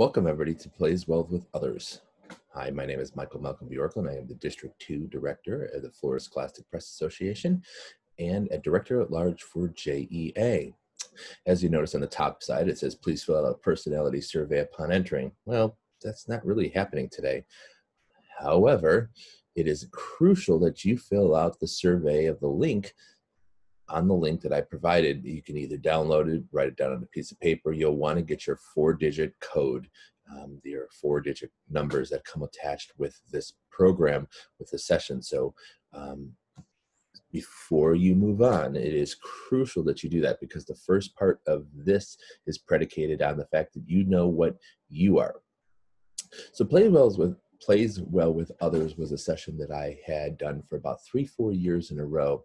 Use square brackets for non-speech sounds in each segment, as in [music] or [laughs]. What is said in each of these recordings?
Welcome, everybody, to Plays Well with Others. Hi, my name is Michael Malcolm Bjorklund. I am the District 2 Director of the Florida Scholastic Press Association and a Director at Large for JEA. As you notice on the top side, it says, please fill out a personality survey upon entering. Well, that's not really happening today. However, it is crucial that you fill out the survey of the link on the link that I provided, you can either download it, write it down on a piece of paper. You'll want to get your four digit code. Um, are four digit numbers that come attached with this program, with the session. So um, before you move on, it is crucial that you do that because the first part of this is predicated on the fact that you know what you are. So play well with plays well with others was a session that I had done for about three, four years in a row.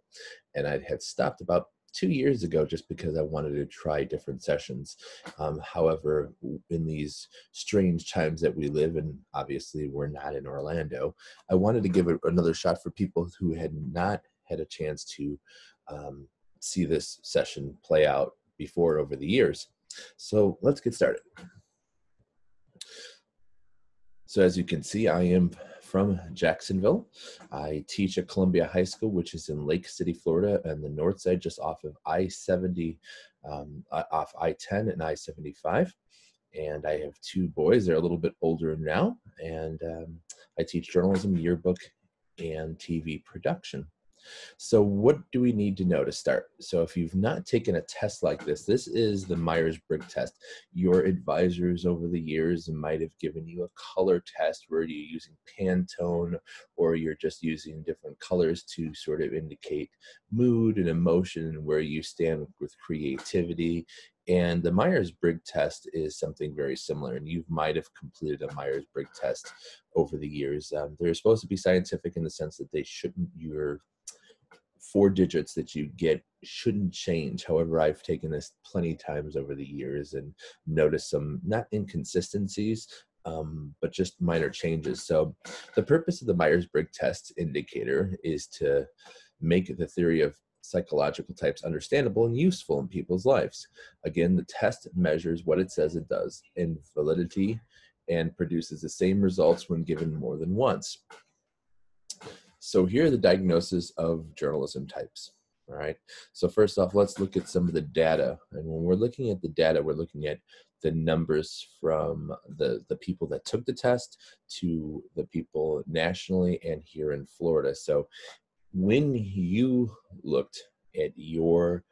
And I had stopped about two years ago just because I wanted to try different sessions. Um, however, in these strange times that we live in, obviously we're not in Orlando, I wanted to give it another shot for people who had not had a chance to um, see this session play out before over the years. So let's get started. So as you can see, I am from Jacksonville. I teach at Columbia High School, which is in Lake City, Florida, and the north side, just off of I-70, um, off I-10 and I-75. And I have two boys. They're a little bit older now, and um, I teach journalism, yearbook, and TV production. So what do we need to know to start? So if you've not taken a test like this, this is the Myers-Briggs test. Your advisors over the years might have given you a color test where you're using Pantone or you're just using different colors to sort of indicate mood and emotion and where you stand with creativity and the Myers-Briggs test is something very similar, and you might have completed a Myers-Briggs test over the years. Um, they're supposed to be scientific in the sense that they shouldn't, your four digits that you get shouldn't change. However, I've taken this plenty times over the years and noticed some not inconsistencies, um, but just minor changes. So the purpose of the Myers-Briggs test indicator is to make the theory of psychological types understandable and useful in people's lives. Again, the test measures what it says it does in validity and produces the same results when given more than once. So here are the diagnosis of journalism types. All right. So first off, let's look at some of the data. And when we're looking at the data, we're looking at the numbers from the, the people that took the test to the people nationally and here in Florida. So when you looked at your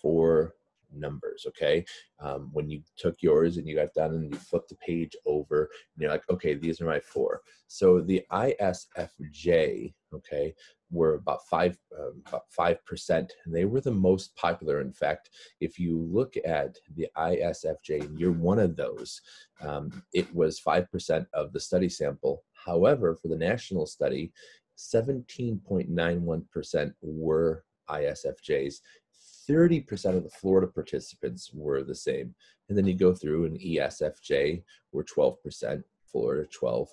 four numbers okay? Um, when you took yours and you got done and you flipped the page over and you're like okay these are my four. So the isfj okay were about five um, about five percent and they were the most popular. In fact if you look at the isfj and you're one of those um, it was five percent of the study sample. However for the national study 17.91% were ISFJs. 30% of the Florida participants were the same. And then you go through and ESFJ were 12%, Florida 12,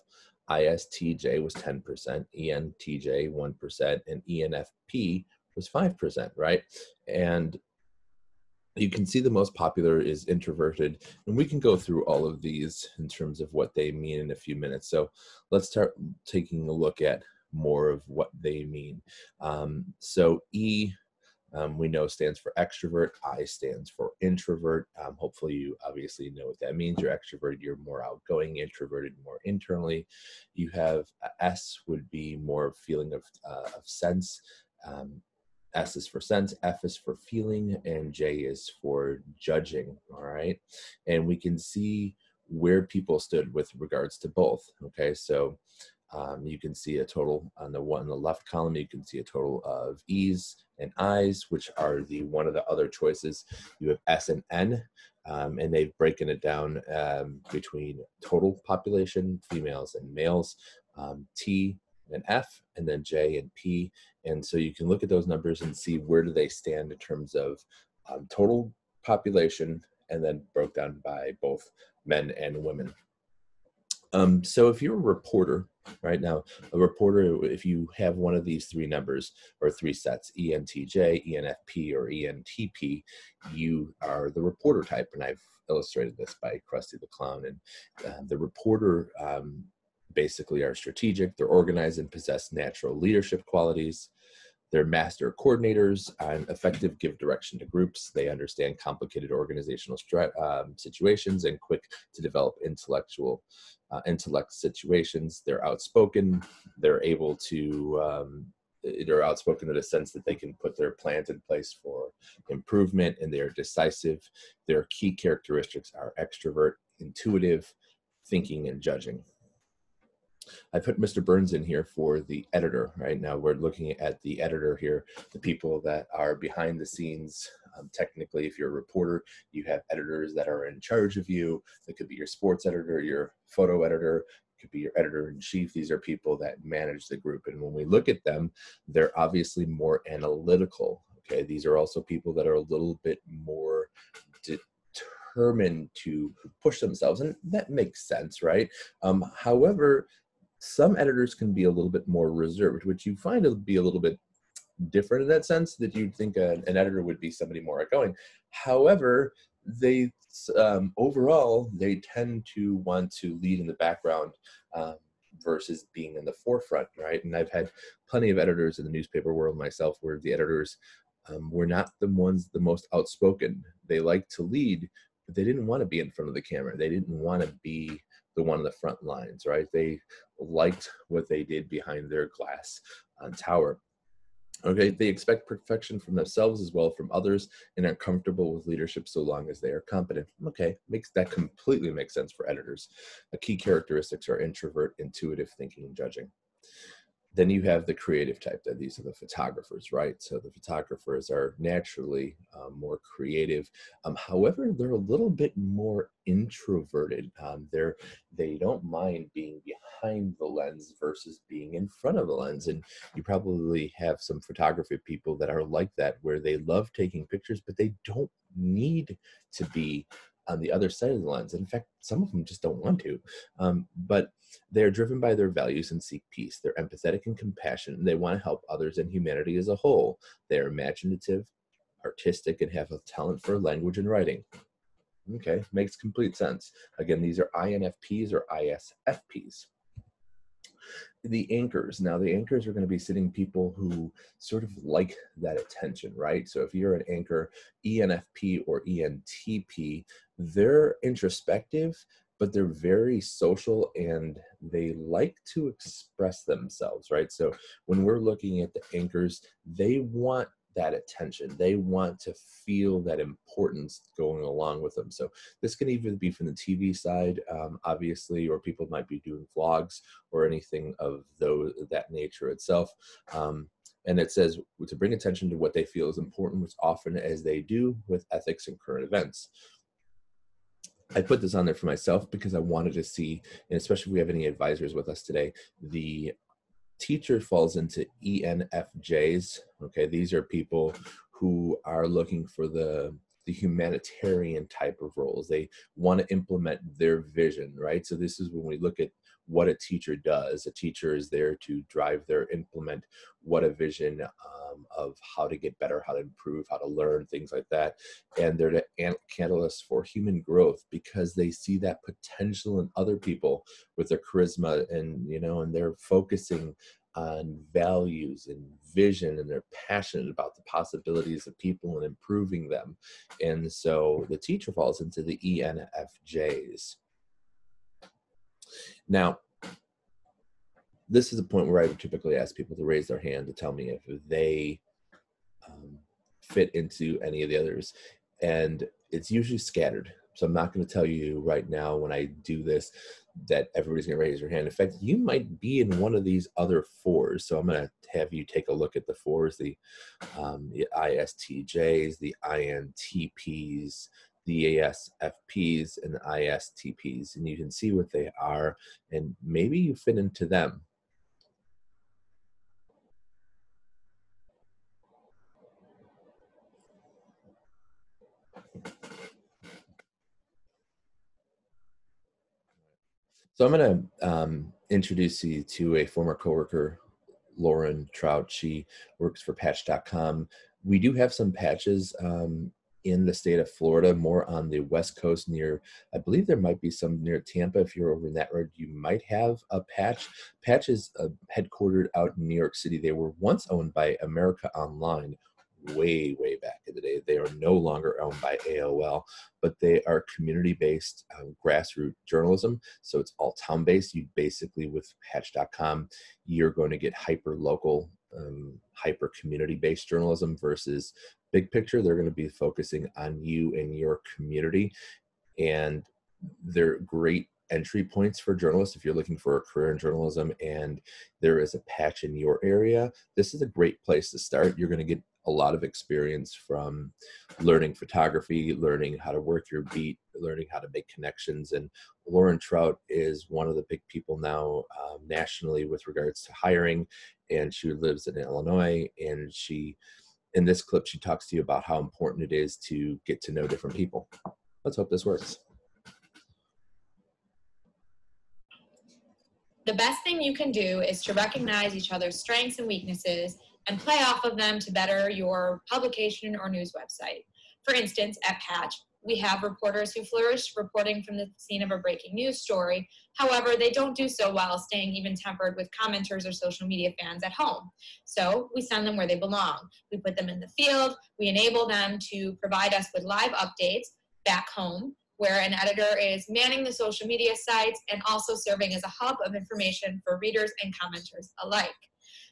ISTJ was 10%, ENTJ 1%, and ENFP was 5%, right? And you can see the most popular is introverted and we can go through all of these in terms of what they mean in a few minutes so let's start taking a look at more of what they mean um, so e um, we know stands for extrovert. I stands for introvert. Um, hopefully, you obviously know what that means. You're extroverted, you're more outgoing, introverted, more internally. You have uh, S would be more feeling of, uh, of sense. Um, S is for sense, F is for feeling, and J is for judging. All right. And we can see where people stood with regards to both. Okay. So um, you can see a total on the one in the left column, you can see a total of E's and I's, which are the one of the other choices. You have S and N, um, and they've broken it down um, between total population, females and males, um, T and F, and then J and P. And so you can look at those numbers and see where do they stand in terms of um, total population, and then broke down by both men and women. Um, so if you're a reporter right now, a reporter, if you have one of these three numbers or three sets, ENTJ, ENFP, or ENTP, you are the reporter type. And I've illustrated this by Krusty the Clown. And uh, the reporter um, basically are strategic, they're organized and possess natural leadership qualities. They're master coordinators and effective give direction to groups. They understand complicated organizational um, situations and quick to develop intellectual uh, intellect situations. They're outspoken. They're able to um, they're outspoken in a sense that they can put their plans in place for improvement and they're decisive. Their key characteristics are extrovert, intuitive, thinking, and judging. I put Mr. Burns in here for the editor. Right now, we're looking at the editor here, the people that are behind the scenes. Um, technically, if you're a reporter, you have editors that are in charge of you. It could be your sports editor, your photo editor, it could be your editor in chief. These are people that manage the group. And when we look at them, they're obviously more analytical. Okay, these are also people that are a little bit more determined to push themselves, and that makes sense, right? Um, however, some editors can be a little bit more reserved, which you find to be a little bit different in that sense that you'd think an editor would be somebody more outgoing. However, they um, overall they tend to want to lead in the background um, versus being in the forefront, right? And I've had plenty of editors in the newspaper world myself where the editors um, were not the ones the most outspoken. They like to lead, but they didn't want to be in front of the camera. They didn't want to be the one on the front lines, right? They liked what they did behind their glass uh, tower. Okay, they expect perfection from themselves as well from others and are comfortable with leadership so long as they are competent. Okay, makes that completely makes sense for editors. The key characteristics are introvert, intuitive thinking, and judging then you have the creative type that these are the photographers right? So the photographers are naturally um, more creative. Um, however they're a little bit more introverted. Um, they're they don't mind being behind the lens versus being in front of the lens. And you probably have some photography people that are like that where they love taking pictures but they don't need to be on the other side of the lens. And In fact, some of them just don't want to. Um, but they're driven by their values and seek peace. They're empathetic and compassionate, and they want to help others and humanity as a whole. They're imaginative, artistic, and have a talent for language and writing. Okay, makes complete sense. Again, these are INFPs or ISFPs the anchors. Now the anchors are going to be sitting people who sort of like that attention right? So if you're an anchor enfp or entp they're introspective but they're very social and they like to express themselves right? So when we're looking at the anchors they want that attention. They want to feel that importance going along with them. So this can even be from the TV side, um, obviously, or people might be doing vlogs or anything of those that nature itself. Um, and it says to bring attention to what they feel is important as often as they do with ethics and current events. I put this on there for myself because I wanted to see, and especially if we have any advisors with us today, the teacher falls into ENFJs. Okay, these are people who are looking for the the humanitarian type of roles. They want to implement their vision, right? So this is when we look at what a teacher does. A teacher is there to drive their implement what a vision um, of how to get better, how to improve, how to learn, things like that. And they're the catalyst for human growth because they see that potential in other people with their charisma and, you know, and they're focusing on values and vision and they're passionate about the possibilities of people and improving them. And so the teacher falls into the ENFJs. Now, this is a point where I would typically ask people to raise their hand to tell me if they um, fit into any of the others. And it's usually scattered. So I'm not going to tell you right now when I do this that everybody's going to raise their hand. In fact, you might be in one of these other fours. So I'm going to have you take a look at the fours, the, um, the ISTJs, the INTPs, the ESFPs, and the ISTPs, and you can see what they are, and maybe you fit into them. So I'm going to um, introduce you to a former coworker, Lauren Trout. She works for Patch.com. We do have some patches um, in the state of Florida, more on the west coast near, I believe there might be some near Tampa. If you're over in that road, you might have a patch. Patch is uh, headquartered out in New York City. They were once owned by America Online way, way back in the day. They are no longer owned by AOL, but they are community based um, grassroots journalism. So it's all town based. You basically, with patch.com, you're going to get hyper local, um, hyper community based journalism versus big picture. They're going to be focusing on you and your community. And they're great entry points for journalists if you're looking for a career in journalism and there is a patch in your area this is a great place to start you're going to get a lot of experience from learning photography, learning how to work your beat, learning how to make connections. And Lauren Trout is one of the big people now um, nationally with regards to hiring. And she lives in Illinois. And she, in this clip, she talks to you about how important it is to get to know different people. Let's hope this works. The best thing you can do is to recognize each other's strengths and weaknesses and play off of them to better your publication or news website. For instance, at Patch, we have reporters who flourish reporting from the scene of a breaking news story. However, they don't do so well staying even tempered with commenters or social media fans at home. So we send them where they belong. We put them in the field. We enable them to provide us with live updates back home where an editor is manning the social media sites and also serving as a hub of information for readers and commenters alike.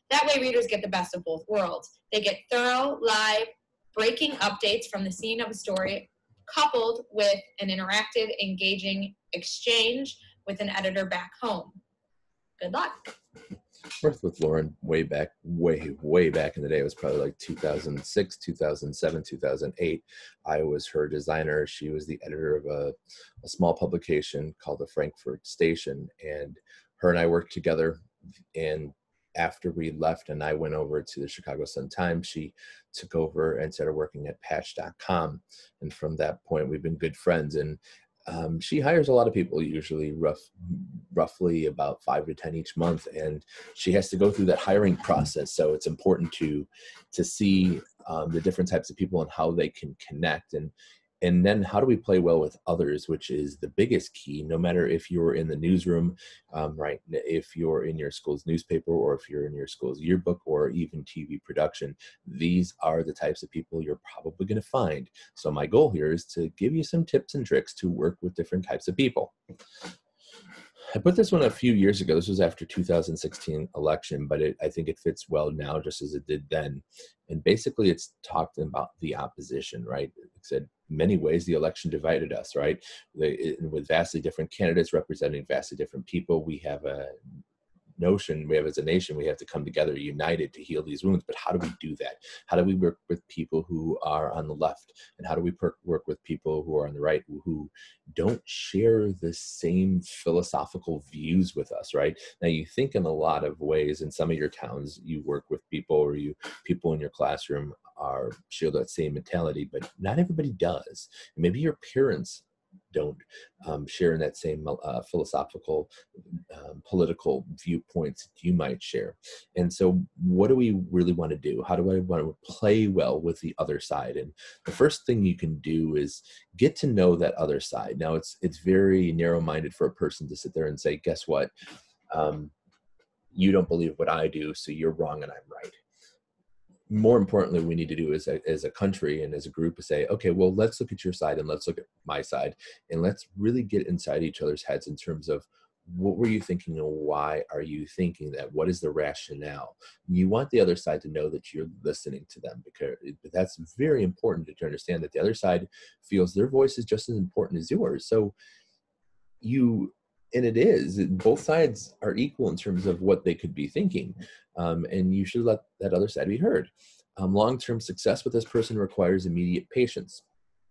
That way, readers get the best of both worlds. They get thorough, live, breaking updates from the scene of a story, coupled with an interactive, engaging exchange with an editor back home. Good luck. Worked with Lauren way back, way, way back in the day. It was probably like 2006, 2007, 2008. I was her designer. She was the editor of a, a small publication called the Frankfort Station. And her and I worked together and after we left and I went over to the Chicago Sun Times, she took over and started working at patch.com. And from that point, we've been good friends. And um, she hires a lot of people, usually rough, roughly about five to ten each month, and she has to go through that hiring process. So it's important to to see um, the different types of people and how they can connect. And and then how do we play well with others which is the biggest key no matter if you're in the newsroom um, right if you're in your school's newspaper or if you're in your school's yearbook or even tv production these are the types of people you're probably going to find. So my goal here is to give you some tips and tricks to work with different types of people I put this one a few years ago. This was after 2016 election, but it, I think it fits well now, just as it did then. And basically, it's talking about the opposition, right? It said many ways the election divided us, right? They, eh, with vastly different candidates representing vastly different people, we have a notion we have as a nation we have to come together united to heal these wounds. But how do we do that? How do we work with people who are on the left? And how do we per- work with people who are on the right who don't share the same philosophical views with us right? Now you think in a lot of ways in some of your towns you work with people or you people in your classroom are share that same mentality but not everybody does. Maybe your parents don't um, share in that same uh, philosophical, um, political viewpoints you might share. And so, what do we really want to do? How do I want to play well with the other side? And the first thing you can do is get to know that other side. Now, it's it's very narrow-minded for a person to sit there and say, "Guess what? Um, you don't believe what I do, so you're wrong and I'm right." More importantly we need to do as a, as a country and as a group is say okay well let's look at your side and let's look at my side and let's really get inside each other's heads in terms of what were you thinking and why are you thinking that? What is the rationale? You want the other side to know that you're listening to them because that's very important to understand that the other side feels their voice is just as important as yours. So you and it is. Both sides are equal in terms of what they could be thinking um, and you should let that other side be heard. Um, long-term success with this person requires immediate patience.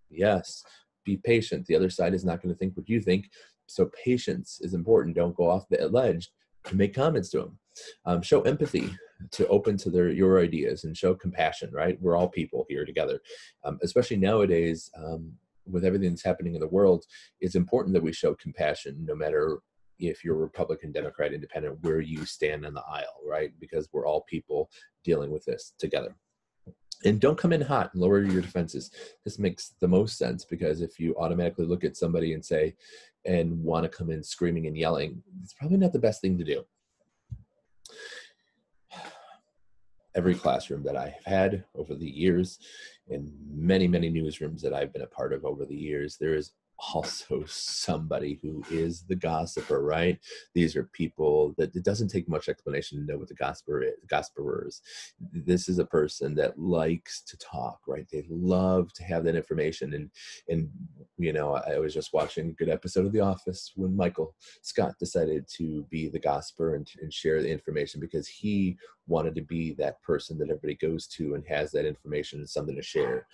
Yes be patient. The other side is not going to think what you think so patience is important. Don't go off the ledge to make comments to them um, show empathy to open to their your ideas and show compassion right? We're all people here together um, especially nowadays um, with everything that's happening in the world, it's important that we show compassion no matter if you're Republican, Democrat, Independent, where you stand on the aisle, right? Because we're all people dealing with this together. And don't come in hot and lower your defenses. This makes the most sense because if you automatically look at somebody and say, and want to come in screaming and yelling, it's probably not the best thing to do. Every classroom that I've had over the years, and many, many newsrooms that I've been a part of over the years, there is also somebody who is the gossiper, right? These are people that it doesn't take much explanation to know what the gossiper is, gossiper is. This is a person that likes to talk, right? They love to have that information. And and you know, I was just watching a good episode of The Office when Michael Scott decided to be the gossiper and, and share the information because he wanted to be that person that everybody goes to and has that information and something to share.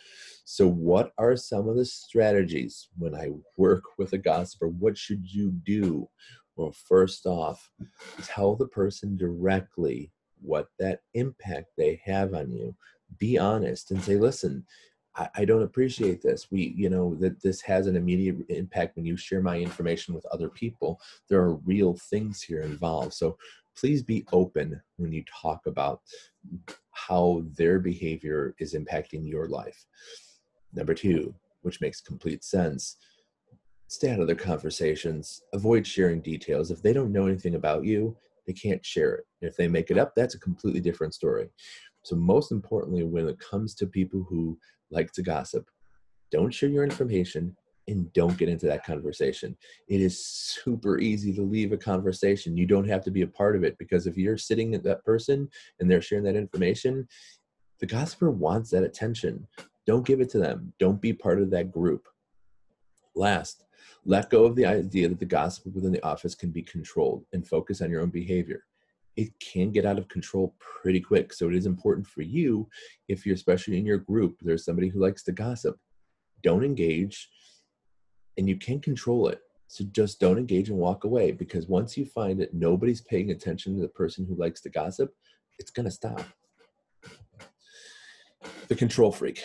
So, what are some of the strategies when I [laughs] work with a gossiper? What should you do? Well, first off, tell the person directly what that impact they have on you. Be honest and say, listen, I, I don't appreciate this. We, you know, that this has an immediate impact when you share my information with other people. There are real things here involved. So please be open when you talk about how their behavior is impacting your life. Number two, which makes complete sense, stay out of their conversations, avoid sharing details. If they don't know anything about you, they can't share it. If they make it up, that's a completely different story. So, most importantly, when it comes to people who like to gossip, don't share your information and don't get into that conversation. It is super easy to leave a conversation. You don't have to be a part of it because if you're sitting at that person and they're sharing that information, the gossiper wants that attention. Don't give it to them. Don't be part of that group. Last, let go of the idea that the gossip within the office can be controlled and focus on your own behavior. It can get out of control pretty quick. So it is important for you, if you're especially in your group, there's somebody who likes to gossip. Don't engage and you can control it. So just don't engage and walk away because once you find that nobody's paying attention to the person who likes to gossip, it's going to stop. The control freak,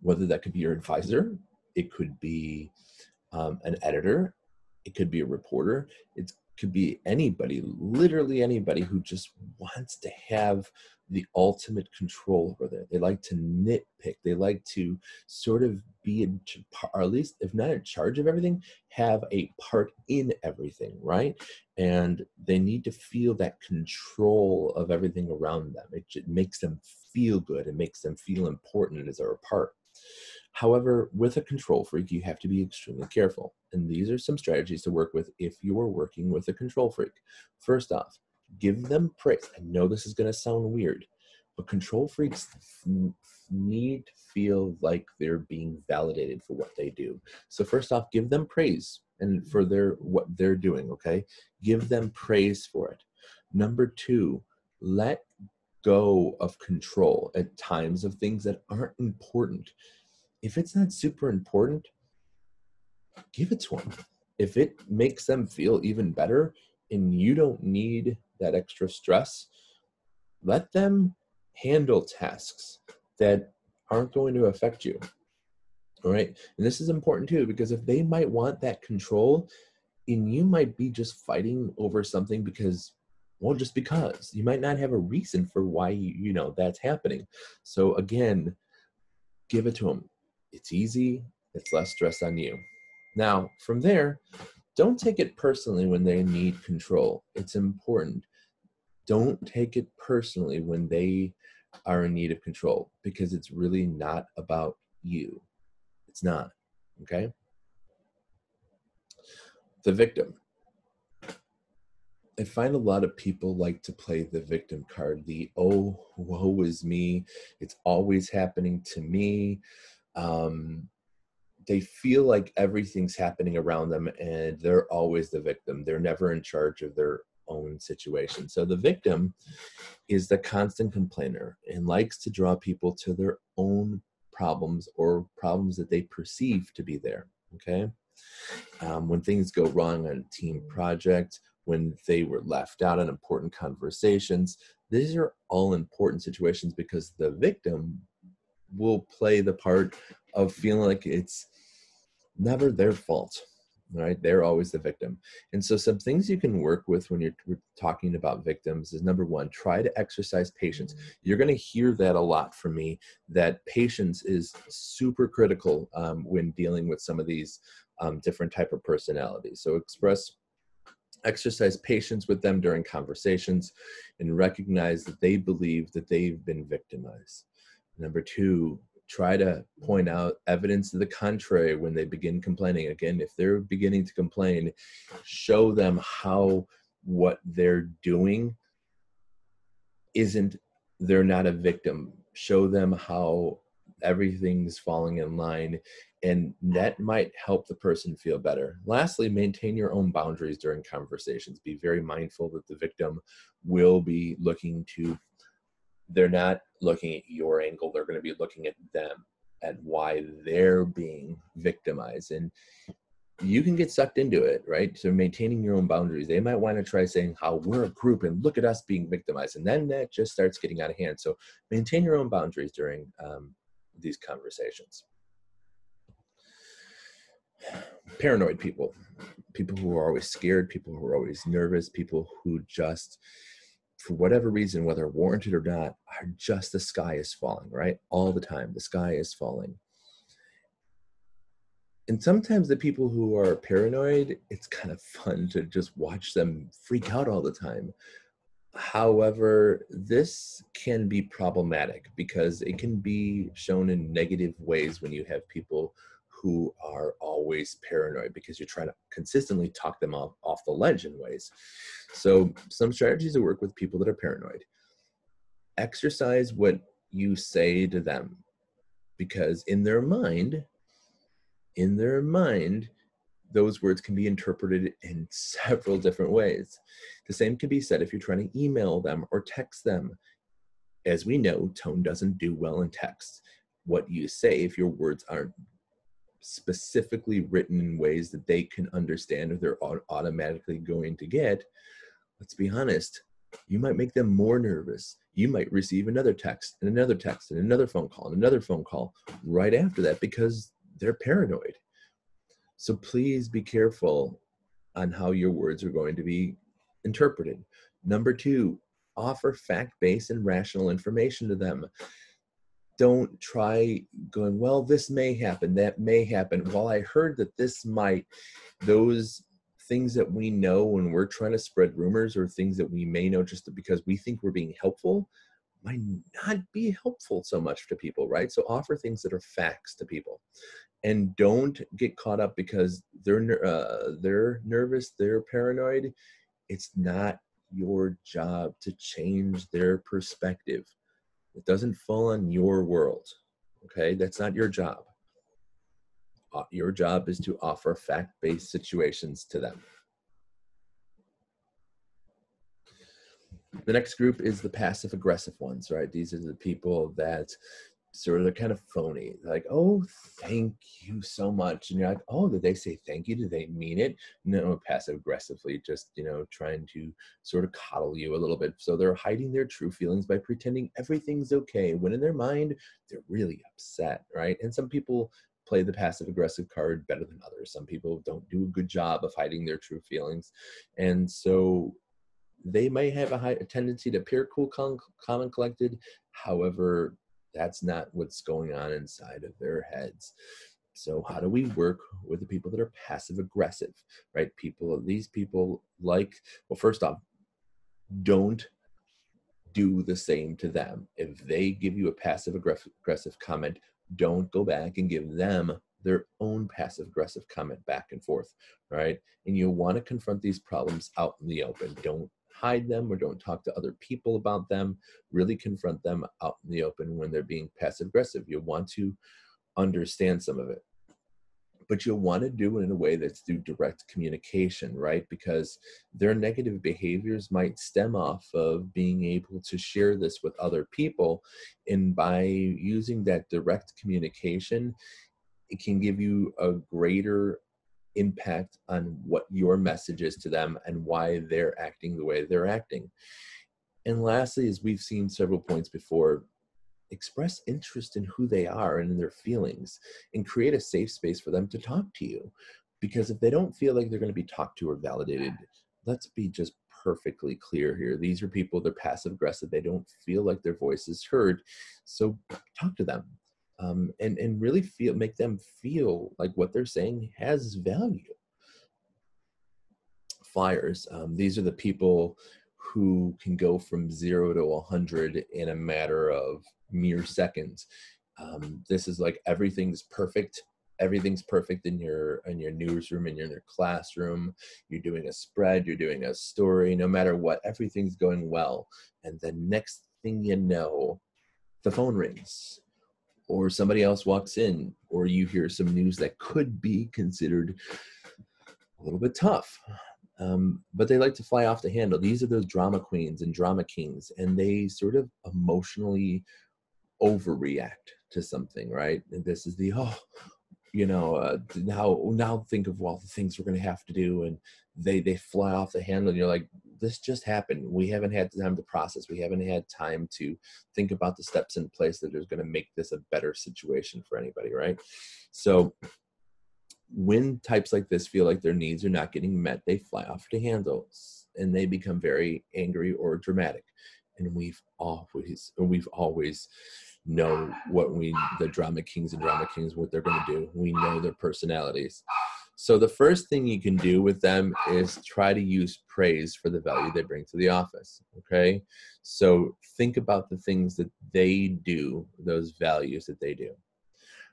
whether that could be your advisor, it could be um, an editor, it could be a reporter, it could be anybody, literally anybody who just wants to have the ultimate control over that. They like to nitpick. They like to sort of be in, or at least if not in charge of everything, have a part in everything, right? And they need to feel that control of everything around them. It, it makes them feel good. It makes them feel important as they're a part. However, with a control freak, you have to be extremely careful. And these are some strategies to work with if you are working with a control freak. First off, give them praise. I know this is going to sound weird, but control freaks need to feel like they're being validated for what they do. So first off, give them praise and for their what they're doing, okay? Give them praise for it. Number 2, let go of control at times of things that aren't important. If it's not super important, give it to them. If it makes them feel even better and you don't need that extra stress, let them handle tasks that aren't going to affect you. All right. And this is important too, because if they might want that control, and you might be just fighting over something because, well, just because you might not have a reason for why you, you know that's happening. So again, give it to them. It's easy, it's less stress on you. Now, from there, don't take it personally when they need control. It's important don't take it personally when they are in need of control because it's really not about you. It's not. Okay? The victim. I find a lot of people like to play the victim card, the oh, woe is me. It's always happening to me. Um, they feel like everything's happening around them and they're always the victim. They're never in charge of their own situation. So the victim is the constant complainer and likes to draw people to their own problems or problems that they perceive to be there. Okay. Um, when things go wrong on a team project, when they were left out on important conversations, these are all important situations because the victim will play the part of feeling like it's never their fault right? They're always the victim. And so some things you can work with when you're talking about victims is number one try to exercise patience. You're going to hear that a lot from me that patience is super critical um, when dealing with some of these um, different type of personalities. So express exercise patience with them during conversations and recognize that they believe that they've been victimized. Number two try to point out evidence to the contrary when they begin complaining. Again if they're beginning to complain show them how what they're doing isn't they're not a victim. Show them how everything's falling in line and that might help the person feel better. Lastly maintain your own boundaries during conversations. Be very mindful that the victim will be looking to they're not looking at your angle they're going to be looking at them and why they're being victimized and you can get sucked into it right? So maintaining your own boundaries they might want to try saying how we're a group and look at us being victimized and then that just starts getting out of hand. So maintain your own boundaries during um, these conversations. Paranoid people people who are always scared people who are always nervous people who just for whatever reason, whether warranted or not, are just the sky is falling, right? All the time, the sky is falling. And sometimes the people who are paranoid, it's kind of fun to just watch them freak out all the time. However, this can be problematic because it can be shown in negative ways when you have people who are always paranoid because you're trying to consistently talk them off, off the ledge in ways. So, some strategies to work with people that are paranoid exercise what you say to them because in their mind, in their mind, those words can be interpreted in [laughs] several different ways. The same can be said if you're trying to email them or text them. As we know, tone doesn't do well in text. What you say, if your words aren't specifically written in ways that they can understand or they're automatically going to get, let's be honest, you might make them more nervous. You might receive another text and another text and another phone call and another phone call right after that because they're paranoid. So please be careful on how your words are going to be interpreted. Number two, offer fact based and rational information to them don't try going well this may happen that may happen. While i heard that this might those things that we know when we're trying to spread rumors or things that we may know just because we think we're being helpful might not be helpful so much to people right? So offer things that are facts to people. And don't get caught up because they're uh, they're nervous they're paranoid. It's not your job to change their perspective it doesn't fall on your world. Okay, that's not your job. Uh, your job is to offer fact based situations to them. The next group is the passive aggressive ones, right? These are the people that of they're kind of phony. They're like, oh, thank you so much. And you're like, oh, did they say thank you? Did they mean it? No, passive aggressively, just, you know, trying to sort of coddle you a little bit. So they're hiding their true feelings by pretending everything's okay, when in their mind, they're really upset, right? And some people play the passive aggressive card better than others. Some people don't do a good job of hiding their true feelings. And so they may have a, high, a tendency to appear cool, calm, calm and collected. However, that's not what's going on inside of their heads. So how do we work with the people that are passive aggressive, right? People, these people like, well, first off, don't do the same to them. If they give you a passive aggressive comment, don't go back and give them their own passive aggressive comment back and forth, right? And you want to confront these problems out in the open. Don't hide them or don't talk to other people about them. Really confront them out in the open when they're being passive aggressive. You want to understand some of it. But you'll want to do it in a way that's through direct communication, right? Because their negative behaviors might stem off of being able to share this with other people. And by using that direct communication, it can give you a greater impact on what your message is to them and why they're acting the way they're acting. And lastly, as we've seen several points before, express interest in who they are and in their feelings and create a safe space for them to talk to you. because if they don't feel like they're going to be talked to or validated let's be just perfectly clear here these are people they're passive aggressive they don't feel like their voice is heard so talk to them um, and and really feel make them feel like what they're saying has value. Flyers um, these are the people who can go from zero to 100 in a matter of mere seconds. Um, this is like everything's perfect. Everything's perfect in your in your newsroom and in your classroom. You're doing a spread you're doing a story no matter what everything's going well. And the next thing you know the phone rings or somebody else walks in or you hear some news that could be considered a little bit tough. Um, but they like to fly off the handle. These are those drama queens and drama kings and they sort of emotionally overreact to something right? And this is the oh you know uh, now now think of all the things we're going to have to do and they they fly off the handle and you're like this just happened. We haven't had time to process. We haven't had time to think about the steps in place that is going to make this a better situation for anybody right? So when types like this feel like their needs are not getting met they fly off the handles and they become very angry or dramatic and we've always we've always know what we the drama kings and drama kings what they're going to do. We know their personalities. So the first thing you can do with them is try to use praise for the value they bring to the office okay? So think about the things that they do those values that they do.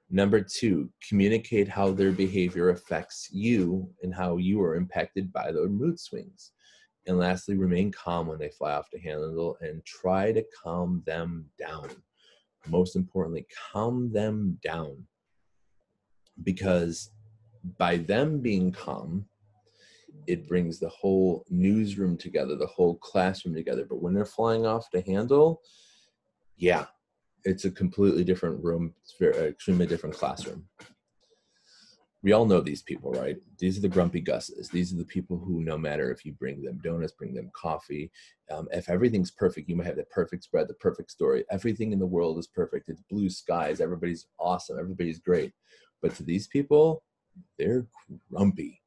Number two communicate how their behavior affects you and how you are impacted by their mood swings. And lastly remain calm when they fly off the handle and try to calm them down most importantly, calm them down. Because by them being calm, it brings the whole newsroom together, the whole classroom together. But when they're flying off the handle, yeah, it's a completely different room. It's very extremely different classroom we all know these people, right? These are the grumpy Gusses. These are the people who, no matter if you bring them donuts, bring them coffee, um, if everything's perfect, you might have the perfect spread, the perfect story. Everything in the world is perfect. It's blue skies. Everybody's awesome. Everybody's great. But to these people, they're grumpy.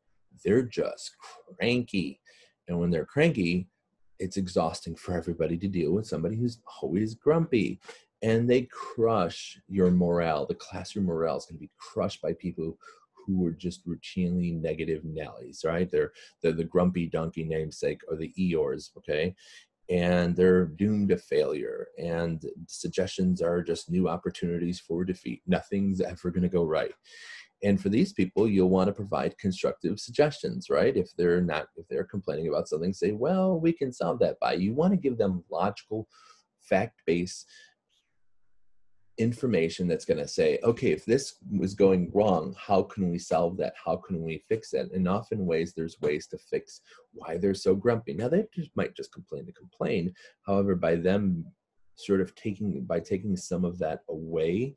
They're just cranky. And when they're cranky, it's exhausting for everybody to deal with somebody who's always grumpy and they crush your morale. The classroom morale is going to be crushed by people who are just routinely negative Nellies, right? They're, they're the grumpy donkey namesake or the Eeyores, okay? And they're doomed to failure. And suggestions are just new opportunities for defeat. Nothing's ever going to go right. And for these people, you'll want to provide constructive suggestions, right? If they're not, if they're complaining about something, say, well, we can solve that by. You want to give them logical, fact based information that's going to say, okay, if this was going wrong, how can we solve that? How can we fix it? And often ways there's ways to fix why they're so grumpy. Now they just might just complain to complain. However, by them sort of taking by taking some of that away,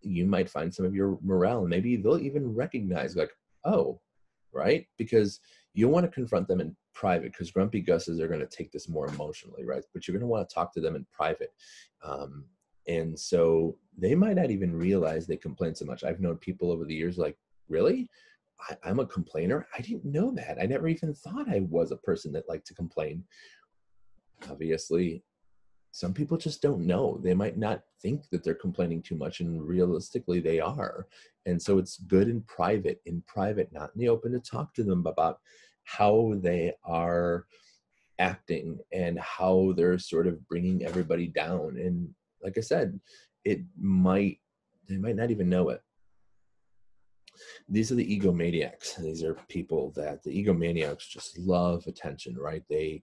you might find some of your morale, and maybe they'll even recognize like, oh, right, because you want to confront them in private because grumpy gusses are going to take this more emotionally, right? But you're going to want to talk to them in private. Um, and so they might not even realize they complain so much. I've known people over the years like really? I, am a complainer? I didn't know that. I never even thought i was a person that liked to complain. Obviously some people just don't know. They might not think that they're complaining too much and realistically they are. And so it's good in private in private not in the open to talk to them about how they are acting and how they're sort of bringing everybody down. And like I said, it might they might not even know it. These are the egomaniacs. These are people that the egomaniacs just love attention, right? They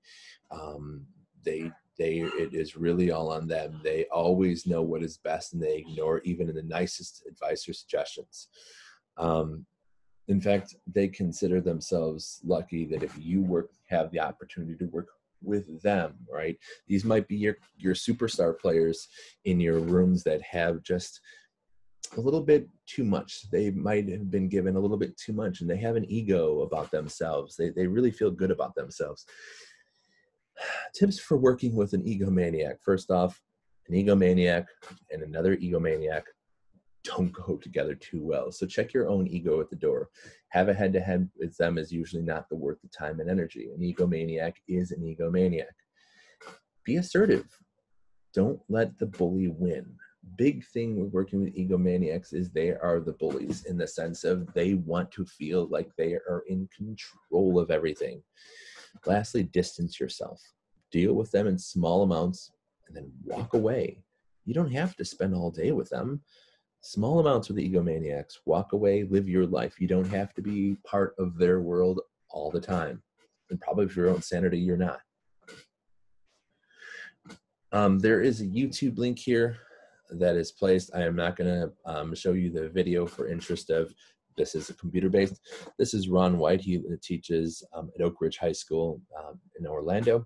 um they they it is really all on them. They always know what is best and they ignore even in the nicest advice or suggestions. Um, in fact, they consider themselves lucky that if you work have the opportunity to work with them right? These might be your your superstar players in your rooms that have just a little bit too much. They might have been given a little bit too much and they have an ego about themselves. They, they really feel good about themselves. [sighs] Tips for working with an egomaniac. First off an egomaniac and another egomaniac don't go together too well. So check your own ego at the door. Have a head to head with them is usually not the worth the time and energy. An egomaniac is an egomaniac. Be assertive. Don't let the bully win. Big thing with working with egomaniacs is they are the bullies in the sense of they want to feel like they are in control of everything. Lastly, distance yourself. Deal with them in small amounts and then walk away. You don't have to spend all day with them small amounts of the egomaniacs. Walk away, live your life. You don't have to be part of their world all the time. And probably for your own sanity, you're not. Um, there is a YouTube link here that is placed. I am not going to um, show you the video for interest of this is a computer based. This is Ron White. He teaches um, at Oak Ridge High School um, in Orlando.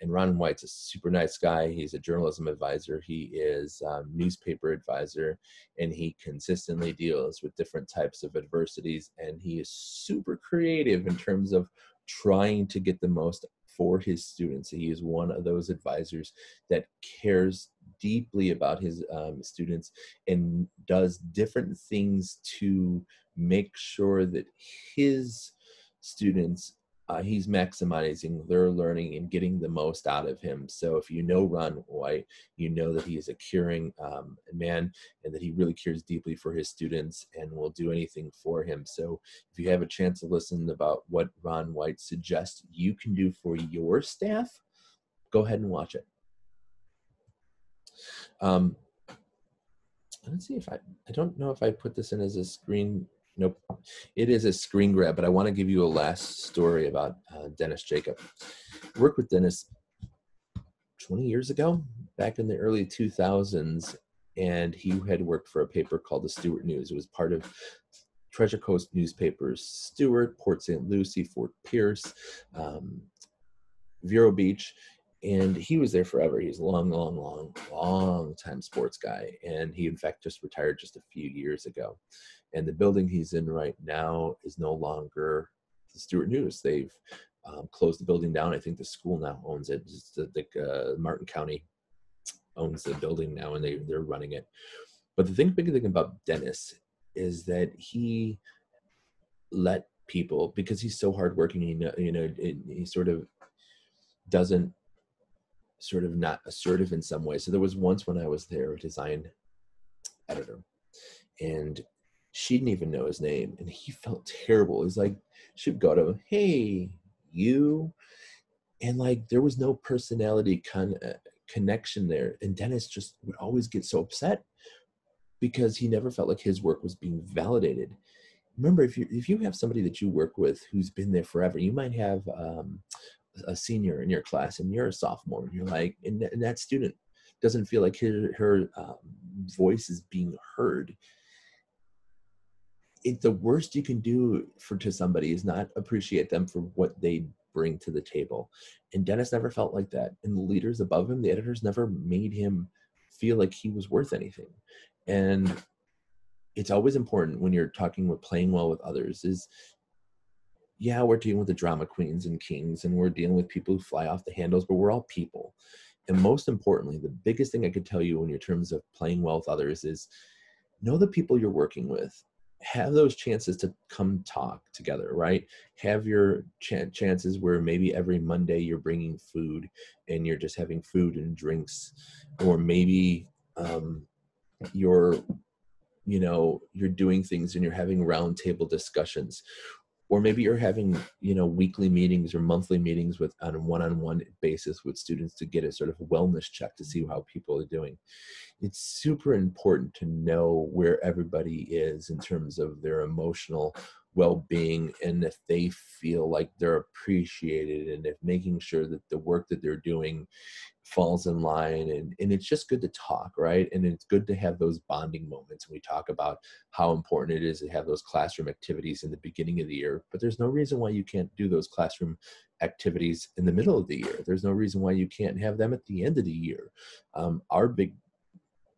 And Ron White's a super nice guy. He's a journalism advisor. He is a um, newspaper advisor, and he consistently deals with different types of adversities. And he is super creative in terms of trying to get the most for his students. He is one of those advisors that cares deeply about his um, students and does different things to make sure that his students uh, he's maximizing their learning and getting the most out of him. So if you know Ron White, you know that he is a caring um, man and that he really cares deeply for his students and will do anything for him. So if you have a chance to listen about what Ron White suggests you can do for your staff, go ahead and watch it. Um, let's see if I, I don't know if I put this in as a screen Nope. It is a screen grab, but I want to give you a last story about uh, Dennis Jacob. I worked with Dennis 20 years ago, back in the early 2000s, and he had worked for a paper called the Stuart News. It was part of Treasure Coast newspapers Stuart, Port St. Lucie, Fort Pierce, um, Vero Beach, and he was there forever. He's a long, long, long, long time sports guy, and he in fact just retired just a few years ago and the building he's in right now is no longer the Stuart News. They've um, closed the building down. I think the school now owns it. like uh, Martin County owns the building now, and they they're running it. But the thing, big thing about Dennis is that he let people because he's so hardworking. You know, you know, it, he sort of doesn't sort of not assertive in some way. So there was once when I was there, a design editor, and she didn't even know his name and he felt terrible. He's like she'd go to him hey you and like there was no personality con- uh, connection there and dennis just would always get so upset because he never felt like his work was being validated. Remember if you if you have somebody that you work with who's been there forever you might have um, a senior in your class and you're a sophomore and you're like and, and that student doesn't feel like her, her um, voice is being heard it, the worst you can do for to somebody is not appreciate them for what they bring to the table. And Dennis never felt like that. And the leaders above him, the editors never made him feel like he was worth anything. And it's always important when you're talking with playing well with others is yeah, we're dealing with the drama queens and kings and we're dealing with people who fly off the handles, but we're all people. And most importantly, the biggest thing I could tell you in your terms of playing well with others is know the people you're working with have those chances to come talk together right? Have your ch- chances where maybe every monday you're bringing food and you're just having food and drinks or maybe um, you're you know you're doing things and you're having roundtable discussions or maybe you're having you know weekly meetings or monthly meetings with on a one-on-one basis with students to get a sort of wellness check to see how people are doing. It's super important to know where everybody is in terms of their emotional well-being and if they feel like they're appreciated and if making sure that the work that they're doing falls in line and, and it's just good to talk right? And it's good to have those bonding moments. And we talk about how important it is to have those classroom activities in the beginning of the year but there's no reason why you can't do those classroom activities in the middle of the year. There's no reason why you can't have them at the end of the year. Um, our big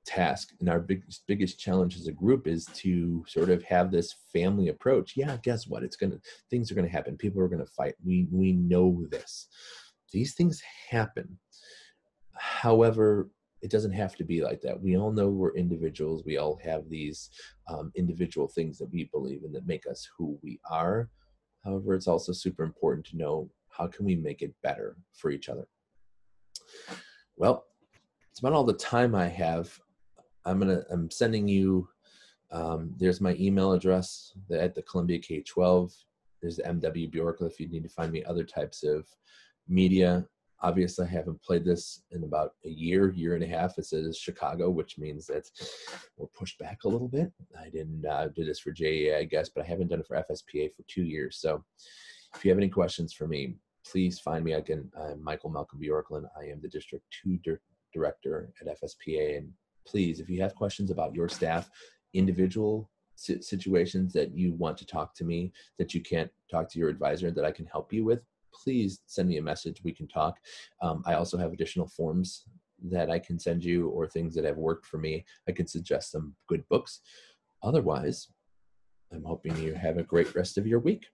task and our biggest biggest challenge as a group is to sort of have this family approach yeah guess what it's gonna things are gonna happen people are gonna fight we we know this these things happen However, it doesn't have to be like that. We all know we're individuals. We all have these um, individual things that we believe in that make us who we are. However, it's also super important to know how can we make it better for each other. Well, it's about all the time I have. I'm gonna. I'm sending you. Um, there's my email address at the Columbia K-12. There's the MW Bjorkle if you need to find me other types of media obviously I haven't played this in about a year, year and a half. It says Chicago, which means that we're pushed back a little bit. I didn't uh, do this for JEA, I guess, but I haven't done it for FSPA for two years. So if you have any questions for me, please find me. Again, I'm Michael Malcolm Bjorklund. I am the District 2 di- Director at FSPA. And please, if you have questions about your staff, individual situations that you want to talk to me that you can't talk to your advisor that I can help you with, please send me a message. We can talk. Um, I also have additional forms that I can send you or things that have worked for me. I can suggest some good books. Otherwise, I'm hoping you have a great rest of your week.